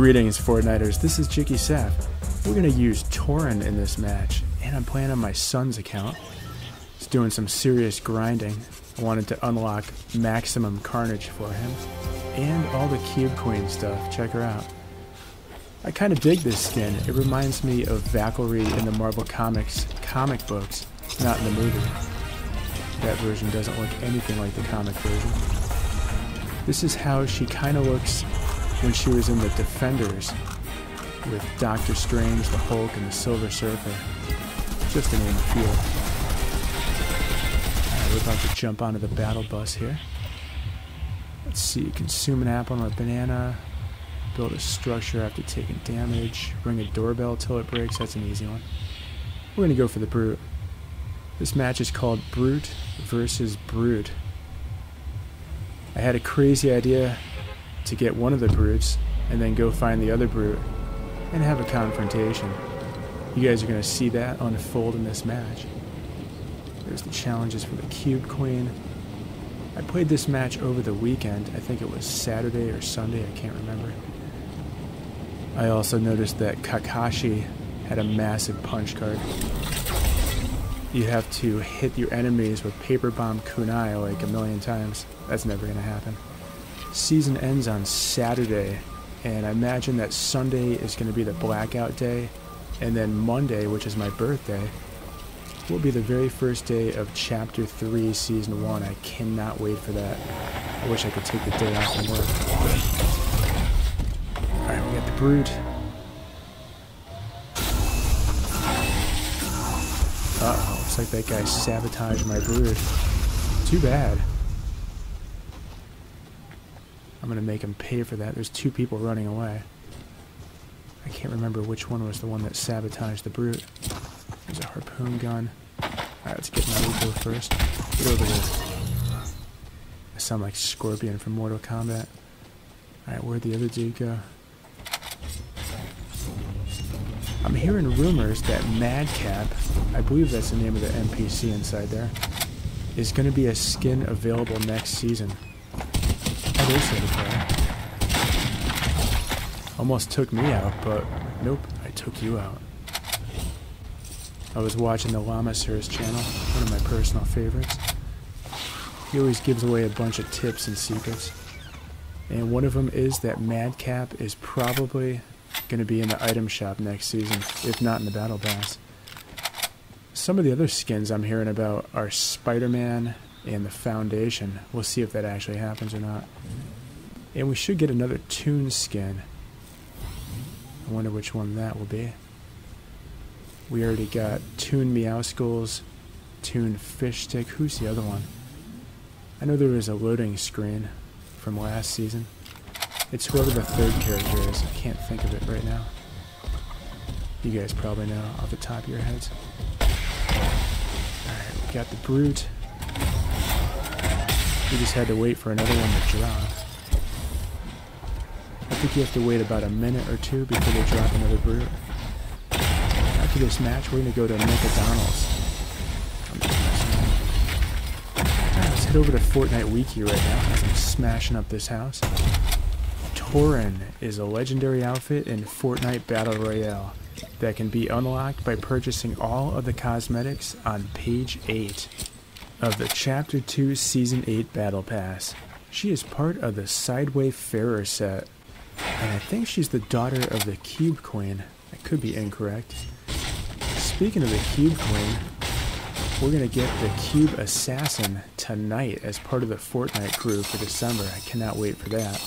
Greetings, Fortniters. This is JikkySef. We're gonna use Torin in this match, and I'm playing on my son's account. He's doing some serious grinding. I wanted to unlock maximum carnage for him, and all the Cube Queen stuff. Check her out. I kind of dig this skin. It reminds me of Valkyrie in the Marvel Comics comic books, not in the movie. That version doesn't look anything like the comic version. This is how she kind of looks when she was in the Defenders with Doctor Strange, the Hulk, and the Silver Surfer. Just to name a few. Alright, we're about to jump onto the battle bus here. Let's see, consume an apple and a banana, build a structure after taking damage, ring a doorbell till it breaks, that's an easy one. We're gonna go for the Brute. This match is called Brute versus Brute. I had a crazy idea to get one of the brutes and then go find the other brute and have a confrontation. You guys are going to see that unfold in this match. There's the challenges for the Cube Queen. I played this match over the weekend. I think it was Saturday or Sunday, I can't remember. I also noticed that Kakashi had a massive punch card. You have to hit your enemies with Paper Bomb Kunai like a million times. That's never going to happen season ends on Saturday, and I imagine that Sunday is going to be the blackout day, and then Monday, which is my birthday, will be the very first day of Chapter 3, Season 1. I cannot wait for that. I wish I could take the day off from work. Alright, we got the Brute. Uh-oh, looks like that guy sabotaged my Brute. Too bad. I'm going to make him pay for that. There's two people running away. I can't remember which one was the one that sabotaged the brute. There's a harpoon gun. Alright, let's get Naruto first. Get over here. I sound like Scorpion from Mortal Kombat. Alright, where'd the other dude go? I'm hearing rumors that Madcap, I believe that's the name of the NPC inside there, is going to be a skin available next season. Almost took me out, but nope, I took you out. I was watching the Llama Sirs channel, one of my personal favorites. He always gives away a bunch of tips and secrets. And one of them is that Madcap is probably going to be in the item shop next season, if not in the Battle Pass. Some of the other skins I'm hearing about are Spider-Man and the Foundation. We'll see if that actually happens or not. And we should get another Toon skin. I wonder which one that will be. We already got Toon Meowscles, Toon Fish Stick. Who's the other one? I know there was a loading screen from last season. It's whoever the third character is. I can't think of it right now. You guys probably know off the top of your heads. Alright, we got the Brute. We just had to wait for another one to drop. I think you have to wait about a minute or two before they drop another brute. After this match, we're going to go to McDonald's. Let's head over to Fortnite Wiki right now as I'm smashing up this house. Torin is a legendary outfit in Fortnite Battle Royale that can be unlocked by purchasing all of the cosmetics on page 8 of the Chapter 2 Season 8 Battle Pass. She is part of the Sidewayfarer set, and I think she's the daughter of the Cube Queen. I could be incorrect. Speaking of the Cube Queen, we're going to get the Cube Assassin tonight as part of the Fortnite crew for December. I cannot wait for that.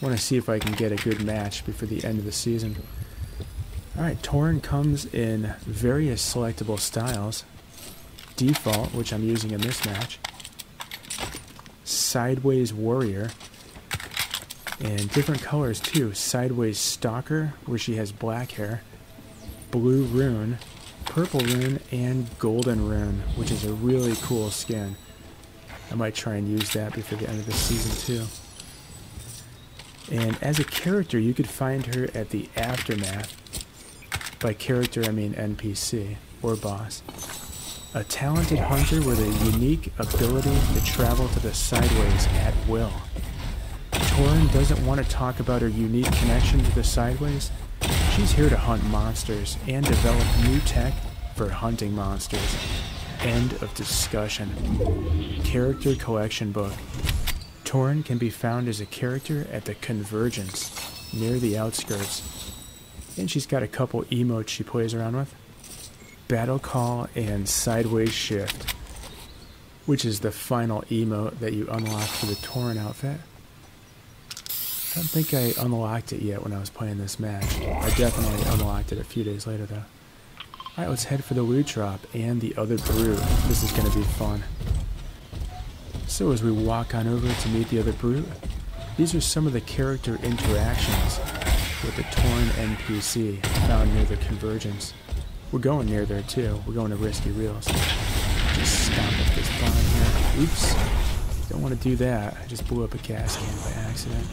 Want to see if I can get a good match before the end of the season. Alright, Torin comes in various selectable styles default, which I'm using in this match, Sideways Warrior, and different colors too. Sideways Stalker, where she has black hair, Blue Rune, Purple Rune, and Golden Rune, which is a really cool skin. I might try and use that before the end of the season too. And as a character, you could find her at the Aftermath. By character, I mean NPC or boss. A talented hunter with a unique ability to travel to the sideways at will. Torin doesn't want to talk about her unique connection to the Sideways, she's here to hunt monsters and develop new tech for hunting monsters. End of discussion. Character Collection Book. Torin can be found as a character at the Convergence, near the outskirts. And she's got a couple emotes she plays around with. Battle Call and Sideways Shift, which is the final emote that you unlock for the Torin outfit. I don't think I unlocked it yet when I was playing this match. I definitely unlocked it a few days later though. Alright, let's head for the loot drop and the other brute. This is going to be fun. So as we walk on over to meet the other brute, these are some of the character interactions with the Torin NPC found near the Convergence. We're going near there too. We're going to Risky Reels. Just stop at this barn here. Oops. Don't want to do that. I just blew up a gas can by accident.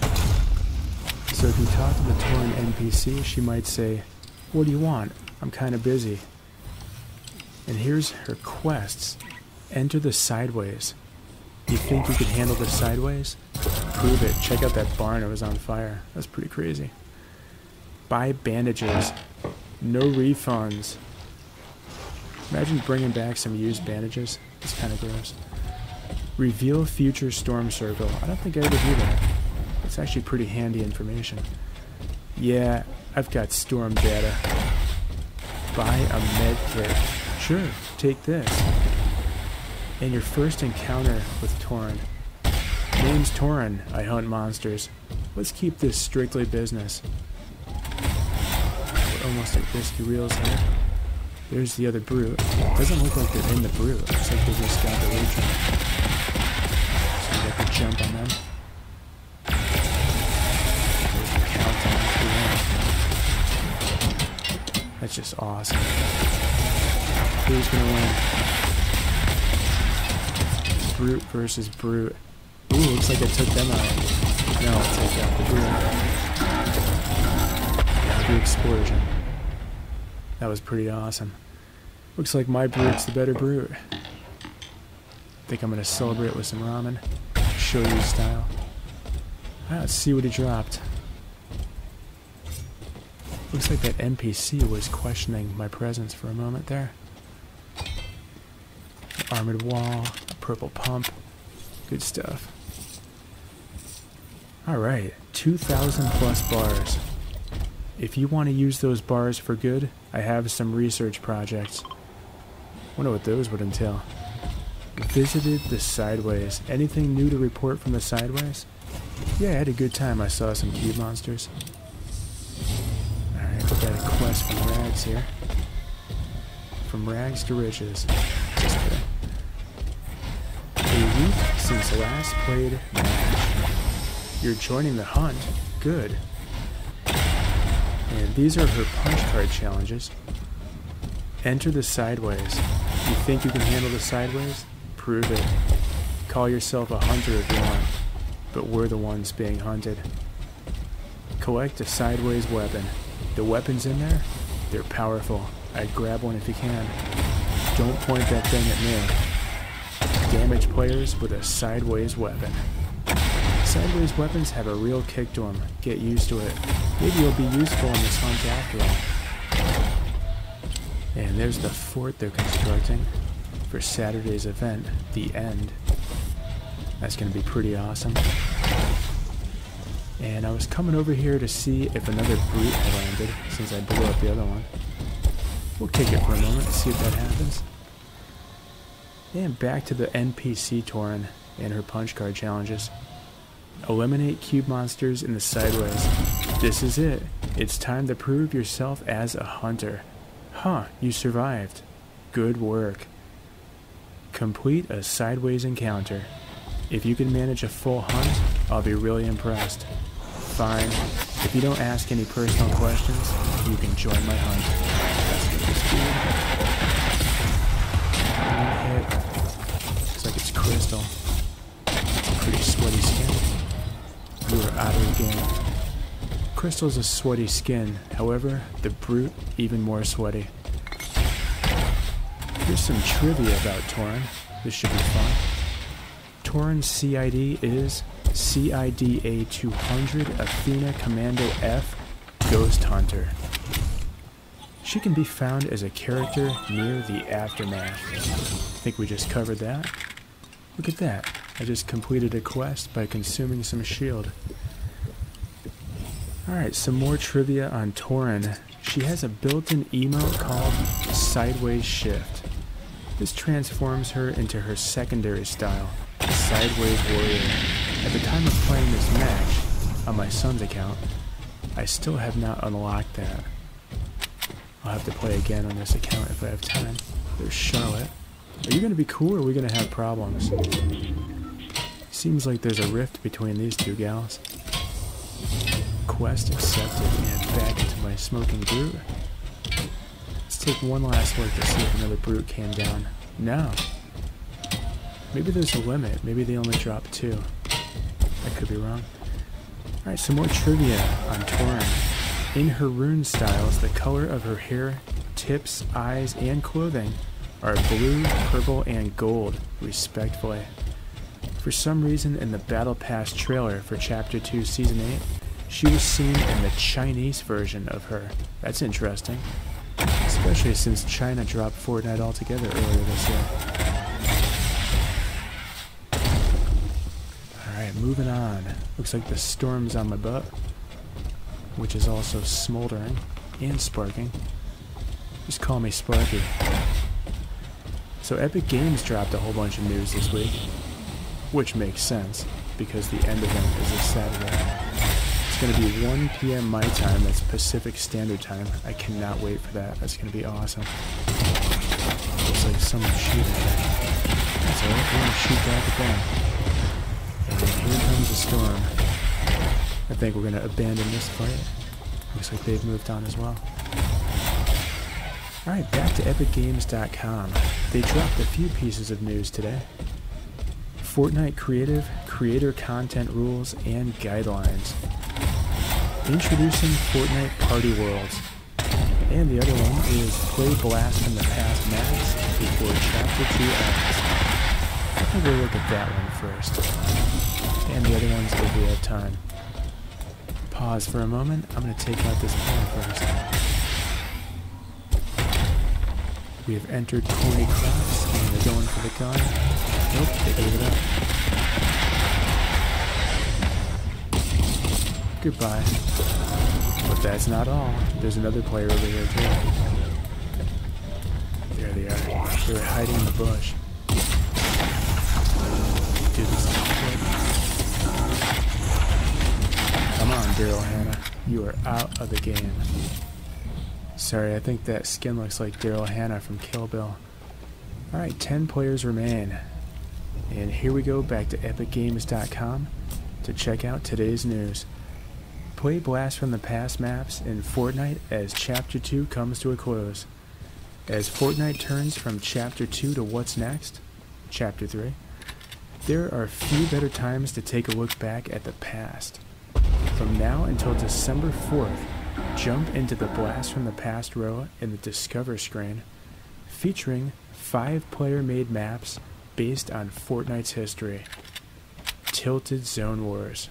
So if you talk to the Torin NPC, she might say, What do you want? I'm kind of busy. And here's her quests. Enter the sideways. You think you could handle the sideways? Prove it. Check out that barn. It was on fire. That's pretty crazy. Buy bandages. No refunds. Imagine bringing back some used bandages. It's kind of gross. Reveal future storm circle. I don't think I ever do that. It's actually pretty handy information. Yeah, I've got storm data. Buy a med kit. Sure, take this. And your first encounter with Torin. Name's Torin. I hunt monsters. Let's keep this strictly business. We're almost at Risky Reels here. There's the other brute. Doesn't look like they're in the brute. Looks like they just got the region. So we got the jump on them. There's the countdown. That's just awesome. Who's gonna win? Brute versus Brute. Ooh, looks like I took them out. No, I'll take out the Brute. The explosion. That was pretty awesome. Looks like my Brute's the better Brute. Think I'm gonna celebrate with some ramen. Show you style. Right, let's see what he dropped. Looks like that NPC was questioning my presence for a moment there armored wall, purple pump. Good stuff. Alright, 2,000 plus bars. If you want to use those bars for good, I have some research projects. Wonder what those would entail. Visited the Sideways. Anything new to report from the Sideways? Yeah, I had a good time. I saw some cube monsters. Alright, we got a quest from Rags here. From Rags to Riches. Just kidding week since last played. You're joining the hunt. Good. These are her punch card challenges. Enter the sideways. You think you can handle the sideways? Prove it. Call yourself a hunter if you want, but we're the ones being hunted. Collect a sideways weapon. The weapons in there, they're powerful. I'd grab one if you can. Don't point that thing at me damage players with a sideways weapon. Sideways weapons have a real kick to them. Get used to it. Maybe you'll be useful in this hunt after all. And there's the fort they're constructing for Saturday's event, The End. That's going to be pretty awesome. And I was coming over here to see if another brute had landed, since I blew up the other one. We'll kick it for a moment, to see if that happens. And back to the NPC Torin and her punch card challenges. Eliminate cube monsters in the sideways. This is it. It's time to prove yourself as a hunter. Huh, you survived. Good work. Complete a sideways encounter. If you can manage a full hunt, I'll be really impressed. Fine. If you don't ask any personal questions, you can join my hunt. Looks like it's crystal. Pretty sweaty skin. You are out of the game. Crystal's a sweaty skin, however, the brute even more sweaty. Here's some trivia about Torin. This should be fun. Torin's CID is CIDA 200 Athena Commando F Ghost Hunter. She can be found as a character near the Aftermath. I think we just covered that. Look at that. I just completed a quest by consuming some shield. Alright, some more trivia on Torin. She has a built-in emote called Sideways Shift. This transforms her into her secondary style, Sideways Warrior. At the time of playing this match, on my son's account, I still have not unlocked that. I'll have to play again on this account if I have time. There's Charlotte. Are you going to be cool or are we going to have problems? Seems like there's a rift between these two gals. Quest accepted and back into my smoking brute. Let's take one last look to see if another brute came down. No. Maybe there's a limit. Maybe they only drop two. I could be wrong. Alright, some more trivia on Torin. In her rune styles, the color of her hair, tips, eyes, and clothing are blue, purple, and gold, respectively. For some reason, in the Battle Pass trailer for Chapter 2, Season 8, she was seen in the Chinese version of her. That's interesting. Especially since China dropped Fortnite altogether earlier this year. Alright, moving on. Looks like the storm's on my butt. Which is also smoldering and sparking. Just call me Sparky. So Epic Games dropped a whole bunch of news this week. Which makes sense, because the end event is a Saturday. It's going to be 1 p.m. my time, that's Pacific Standard Time. I cannot wait for that. That's going to be awesome. Looks like someone shooting That's alright, we're going to shoot back at them. Here comes a storm. I think we're going to abandon this fight. Looks like they've moved on as well. Alright, back to EpicGames.com. They dropped a few pieces of news today. Fortnite Creative, Creator Content Rules, and Guidelines. Introducing Fortnite Party Worlds. And the other one is Play Blast from the Past maps before Chapter 2 ends. We'll look at that one first. And the other ones if we have time. Pause for a moment. I'm going to take out this pen first. We have entered Corny Cross, and they're going for the gun. Nope, they gave it up. Goodbye. But that's not all. There's another player over here, too. There they are. They're hiding in the bush. Dude, this Come on, Daryl Hannah. You are out of the game. Sorry, I think that skin looks like Daryl Hannah from Kill Bill. Alright, 10 players remain. And here we go back to EpicGames.com to check out today's news. Play Blast from the Past maps in Fortnite as Chapter 2 comes to a close. As Fortnite turns from Chapter 2 to what's next, Chapter 3, there are few better times to take a look back at the past. From now until December 4th, jump into the Blast from the Past row in the Discover screen, featuring five player made maps based on Fortnite's history Tilted Zone Wars,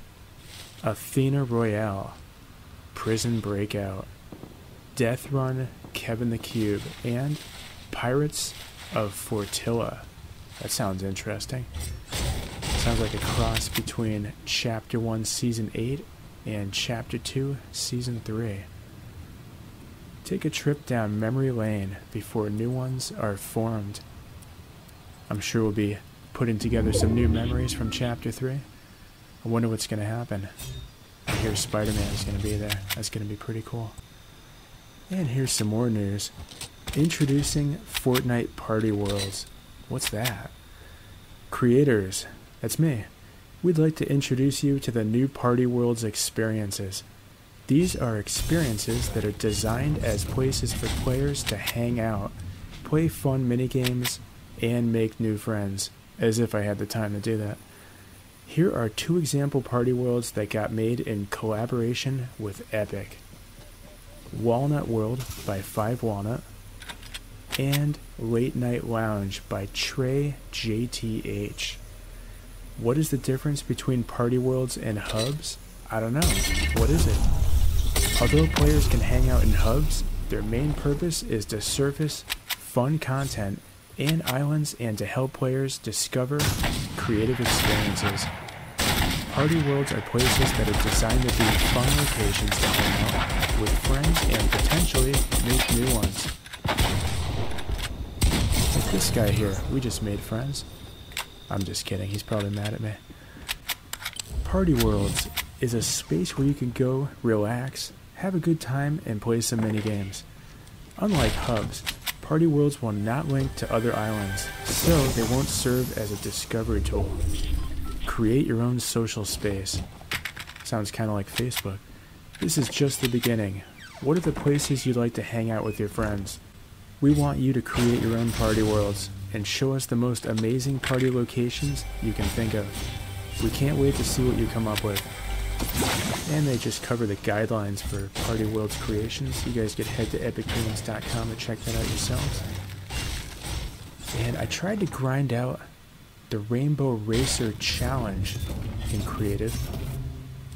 Athena Royale, Prison Breakout, Death Run Kevin the Cube, and Pirates of Fortilla. That sounds interesting. Sounds like a cross between Chapter 1 Season 8 and Chapter 2, Season 3. Take a trip down memory lane before new ones are formed. I'm sure we'll be putting together some new memories from Chapter 3. I wonder what's going to happen. I hear Spider-Man is going to be there. That's going to be pretty cool. And here's some more news. Introducing Fortnite Party Worlds. What's that? Creators, that's me we'd like to introduce you to the new Party Worlds experiences. These are experiences that are designed as places for players to hang out, play fun minigames, and make new friends, as if I had the time to do that. Here are two example party worlds that got made in collaboration with Epic Walnut World by 5 Walnut and Late Night Lounge by Trey JTH. What is the difference between party worlds and hubs? I don't know. What is it? Although players can hang out in hubs, their main purpose is to surface fun content and islands and to help players discover creative experiences. Party worlds are places that are designed to be fun locations to hang out with friends and potentially make new ones. Like this guy here, we just made friends. I'm just kidding, he's probably mad at me. Party Worlds is a space where you can go, relax, have a good time, and play some mini games. Unlike hubs, Party Worlds will not link to other islands, so they won't serve as a discovery tool. Create your own social space. Sounds kind of like Facebook. This is just the beginning. What are the places you'd like to hang out with your friends? We want you to create your own party worlds and show us the most amazing party locations you can think of. We can't wait to see what you come up with. And they just cover the guidelines for Party Worlds creations. You guys could head to epicgames.com and check that out yourselves. And I tried to grind out the Rainbow Racer Challenge in Creative.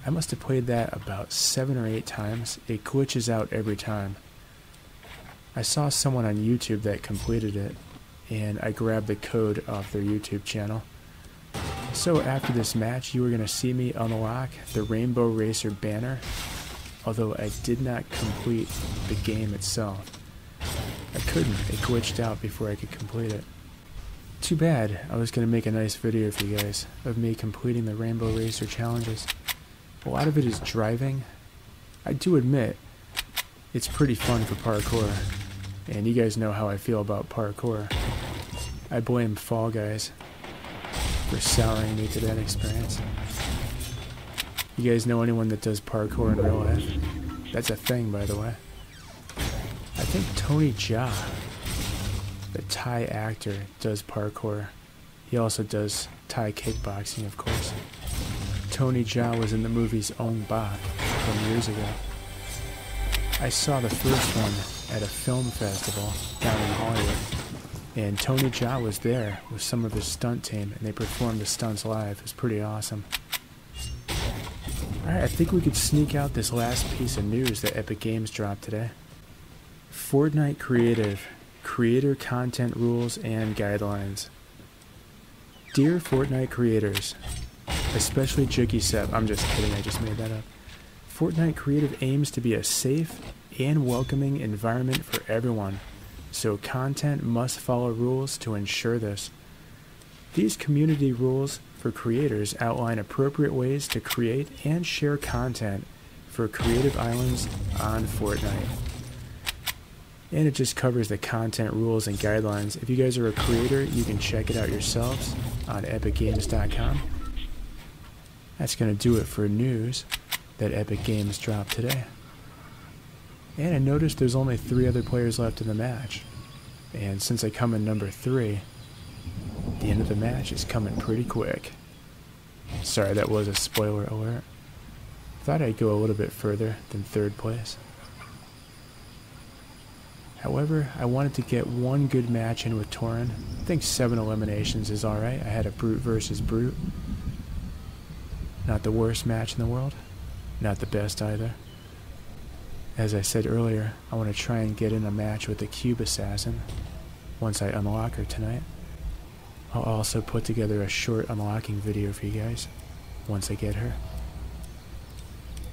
I must have played that about seven or eight times. It glitches out every time. I saw someone on YouTube that completed it, and I grabbed the code off their YouTube channel. So after this match, you are going to see me unlock the Rainbow Racer banner, although I did not complete the game itself. I couldn't, it glitched out before I could complete it. Too bad, I was going to make a nice video for you guys of me completing the Rainbow Racer challenges. A lot of it is driving. I do admit, it's pretty fun for parkour, and you guys know how I feel about parkour. I blame Fall Guys for souring me to that experience. You guys know anyone that does parkour in real life? That's a thing, by the way. I think Tony Jaa, the Thai actor, does parkour. He also does Thai kickboxing, of course. Tony Jaa was in the movies Ong Bak from years ago. I saw the first one at a film festival down in Hollywood and Tony Jaa was there with some of his stunt team, and they performed the stunts live. It was pretty awesome. Alright, I think we could sneak out this last piece of news that Epic Games dropped today. Fortnite Creative, Creator Content Rules and Guidelines. Dear Fortnite creators, especially JikkySef, I'm just kidding, I just made that up. Fortnite Creative aims to be a safe and welcoming environment for everyone so content must follow rules to ensure this. These community rules for creators outline appropriate ways to create and share content for creative islands on Fortnite. And it just covers the content rules and guidelines. If you guys are a creator, you can check it out yourselves on epicgames.com. That's going to do it for news that Epic Games dropped today. And I noticed there's only three other players left in the match. And since I come in number three, the end of the match is coming pretty quick. Sorry, that was a spoiler alert. Thought I'd go a little bit further than third place. However, I wanted to get one good match in with Torin. I think seven eliminations is alright. I had a Brute versus Brute. Not the worst match in the world. Not the best either. As I said earlier, I want to try and get in a match with the Cube Assassin once I unlock her tonight. I'll also put together a short unlocking video for you guys once I get her.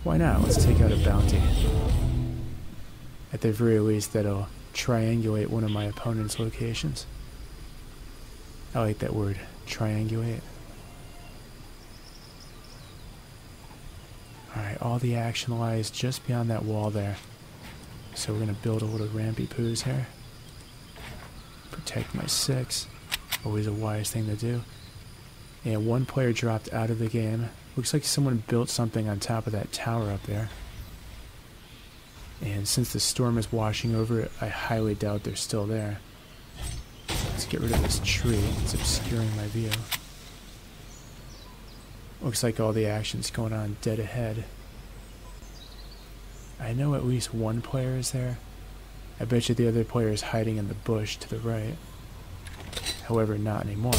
Why not? Let's take out a bounty. At the very least, that'll triangulate one of my opponent's locations. I like that word, triangulate. Alright, all the action lies just beyond that wall there. So we're going to build a little rampy poos here. Protect my six. Always a wise thing to do. And one player dropped out of the game. Looks like someone built something on top of that tower up there. And since the storm is washing over it, I highly doubt they're still there. Let's get rid of this tree. It's obscuring my view. Looks like all the action's going on dead ahead. I know at least one player is there. I bet you the other player is hiding in the bush to the right. However, not anymore.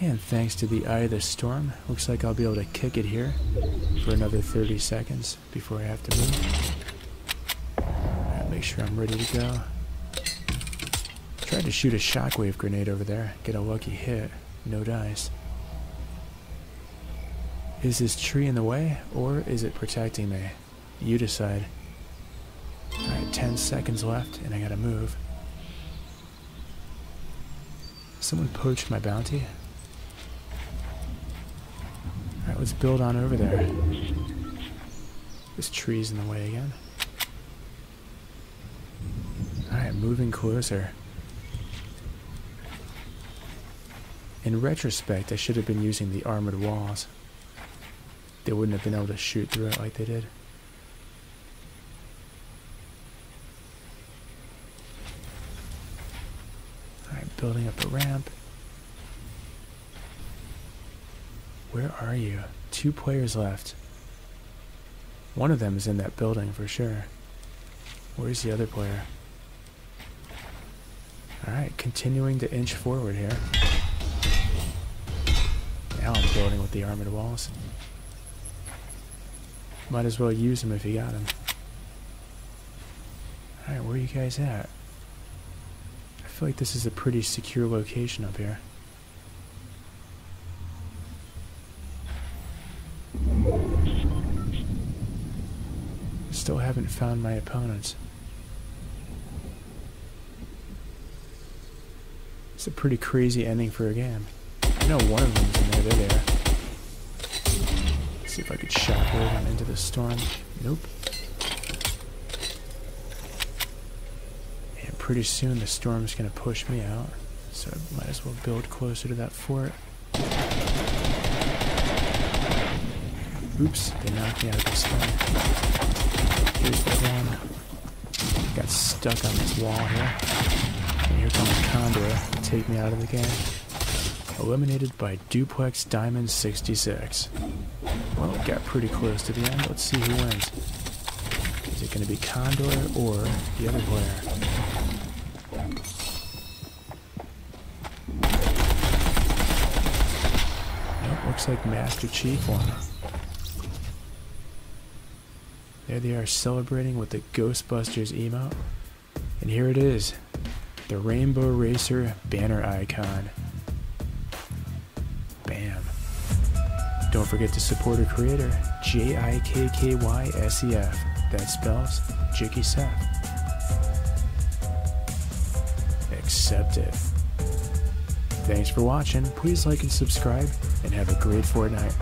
And thanks to the eye of the storm, looks like I'll be able to kick it here for another 30 seconds before I have to move. Alright, make sure I'm ready to go. Tried to shoot a shockwave grenade over there, get a lucky hit, no dice. Is this tree in the way, or is it protecting me? You decide. Alright, 10 seconds left, and I gotta move. Someone poached my bounty? Alright, let's build on over there. This tree's in the way again. Alright, moving closer. In retrospect, I should have been using the armored walls. They wouldn't have been able to shoot through it like they did. Alright, building up a ramp. Where are you? Two players left. One of them is in that building for sure. Where's the other player? Alright, continuing to inch forward here. Now I'm building with the armored walls. Might as well use them if you got them. Alright, where are you guys at? I feel like this is a pretty secure location up here. Still haven't found my opponents. It's a pretty crazy ending for a game. I know one of them's in there, they're there. Let's see if I could shockwave them into the storm. Nope. And pretty soon the storm's gonna push me out, so I might as well build closer to that fort. Oops, they knocked me out of the sky. Here's the one. Got stuck on this wall here. And here comes Condor to take me out of the game. Eliminated by Duplex Diamond 66. Well, we got pretty close to the end. Let's see who wins. Is it going to be Condor or the other player? Nope, looks like Master Chief won. There they are celebrating with the Ghostbusters emote. And here it is the Rainbow Racer banner icon. Don't forget to support our creator, J I K K Y S E F. That spells JikkySef. Accept it. Thanks for watching. Please like and subscribe, and have a great fortnight.